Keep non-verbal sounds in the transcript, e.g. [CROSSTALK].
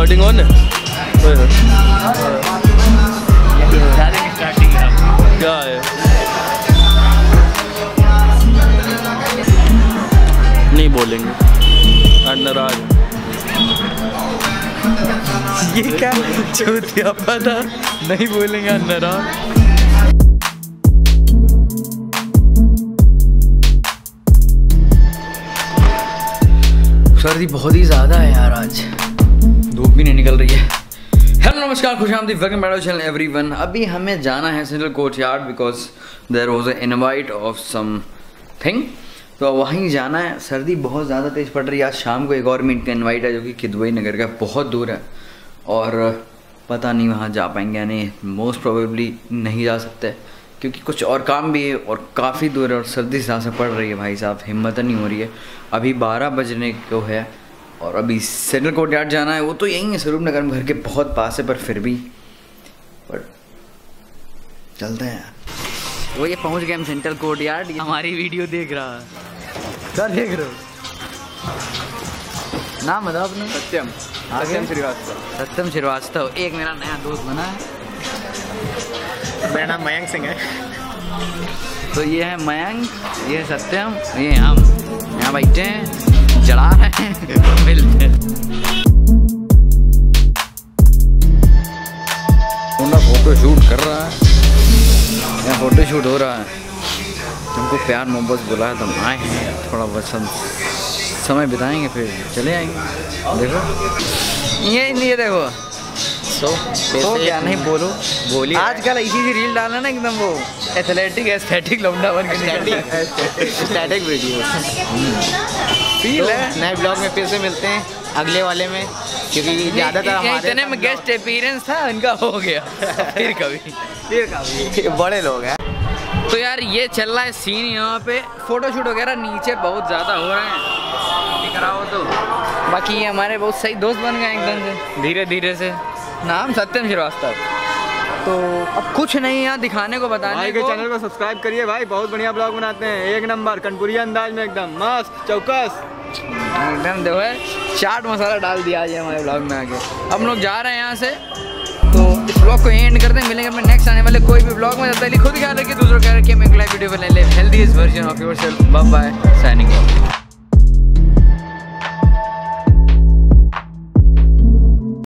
Recording on है क्या है? नहीं बोलेंगे। नाराज़ ये क्या चौथिया पता नहीं बोलेंगे नाराज़ सर्दी बहुत ही ज़्यादा है यार आज। धूप भी नहीं निकल रही है। हेलो, नमस्कार, खुश आमदी वेलकम बैक चैनल एवरीवन अभी हमें जाना है central courtyard because there was a invite of something तो वहीं जाना है। सर्दी बहुत ज़्यादा तेज़ पड़ रही है। आज शाम को एक और मीट का इन्वाइट है जो कि किदवई नगर का बहुत दूर है। और पता नहीं वहाँ जा पाएँगे या नहीं। मोस्ट प्रोबेबली नहीं जा सकते। क्योंकि कुछ और काम भी है और काफ़ी दूर है और सर्दी ज़्यादा से पड़ रही है भाई साहब। हिम्मत नहीं हो रही है। अभी बारह बजने को है। और अभी सेंट्रल कोर्ट यार्ड जाना है वो तो यहीं है स्वरूप नगर में घर के बहुत पास है पर फिर भी। पर चलते हैं। यार वो ये पहुँच गए हम सेंट्रल कोर्ट यार्ड हमारी वीडियो देख रहा है। क्या देख रहे हो? नाम बताओ अपना। सत्यम। सत्यम श्रीवास्तव। सत्यम श्रीवास्तव एक मेरा नया दोस्त बना है। मेरा नाम मयंक सिंह है। तो ये है मयंक ये है सत्यम ये हम। यहाँ बैठे हैं जड़ा रहे हैं। फ़ोटो शूट कर रहा है। यहाँ फ़ोटो शूट हो रहा है। तुमको प्यार मोहब्बत बुलाया तो आए हैं। थोड़ा बस हम समय बिताएँगे फिर चले आएँगे। देखो। ये ये देखो। सो तो क्या नहीं बोलो। बोलिए। आजकल इसी सी रील डालना ना एकदम वो। एथलेटिक एस्थेटिक लौंडा बन के निकल स्टैटिक वीडियो फील है। नए ब्लॉग में फिर से मिलते हैं। अगले वाले में क्योंकि ज़्यादातर हमारे इतने में गेस्ट अपीयरेंस था उनका हो गया। [LAUGHS] फिर कभी। फिर काफ़ी बड़े लोग हैं। तो यार ये चल रहा है सीन यहाँ पे। फ़ोटो शूट वगैरह नीचे बहुत ज़्यादा हो रहे हैं। दिख रहा हो तो। बाकी ये हमारे बहुत सही दोस्त बन गए एकदम से। धीरे धीरे से। नाम सत्यम श्रीवास्तव। तो अब कुछ नहीं यहाँ दिखाने को बताने भाई के को। चैनल को सब्सक्राइब करिए भाई बहुत बढ़िया ब्लॉग बनाते हैं। एक नंबर कनपुरिया अंदाज में एकदम। मस्त चौकस। एकदम जो है चाट मसाला डाल दिया आज हमारे ब्लॉग में आके। हम लोग जा रहे हैं यहाँ से तो इस ब्लॉग को एंड करते हैं, मिलेंगे अपने नेक्स्ट आने वाले कोई भी ब्लॉग में। जाता तक खुद क्या रखिए, दूसरों कह रखिए मैं वीडियो बनाए हेल्दी इस version of yourself by signing off